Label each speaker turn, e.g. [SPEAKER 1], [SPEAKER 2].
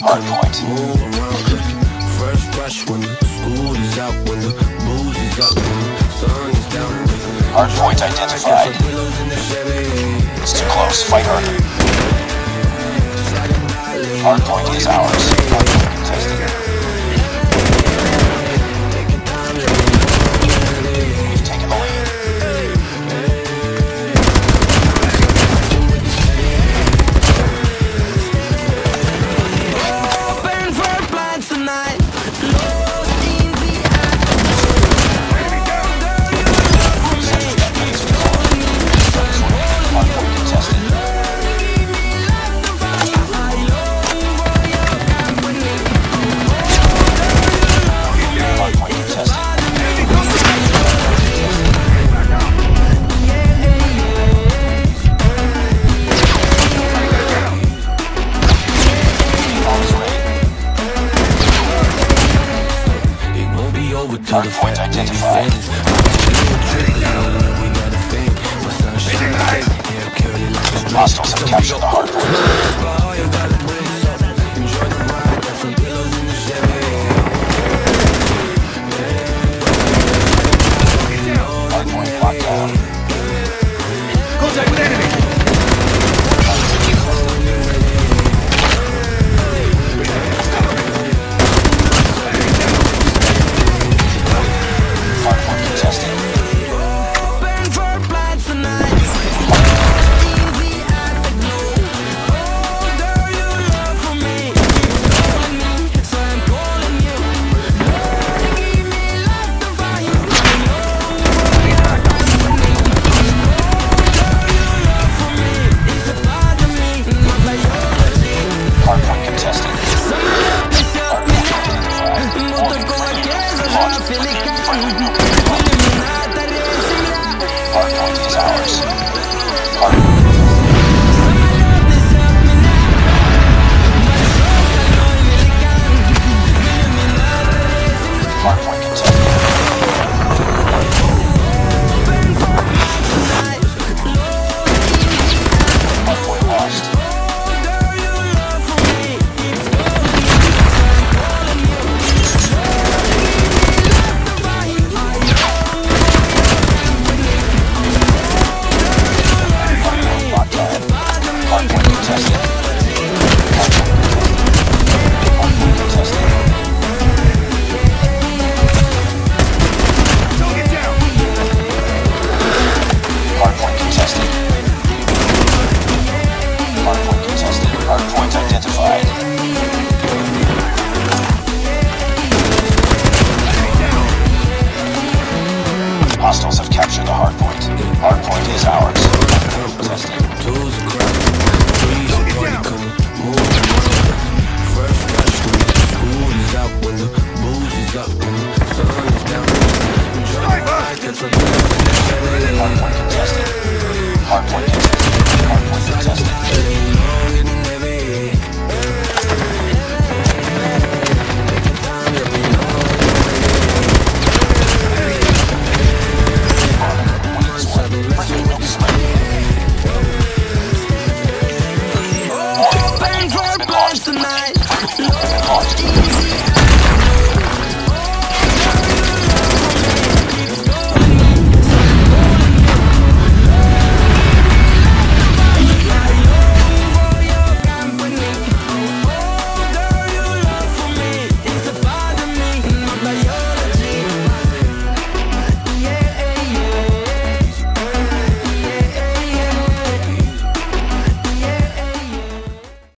[SPEAKER 1] Point.
[SPEAKER 2] move around. First rush when the school is out, when the booze is up, when the sun is down.
[SPEAKER 1] Hard point identified.
[SPEAKER 2] Pillows in the Chevy.
[SPEAKER 1] It's too close. Fight harder. Hard point is ours. Contested.
[SPEAKER 2] Like a dress.
[SPEAKER 1] Hostiles have captured the hard point.
[SPEAKER 2] Is
[SPEAKER 1] ours. hostiles have captured the hardpoint. Hardpoint is ours. Contested. Tools, crap, trees, vertical, move.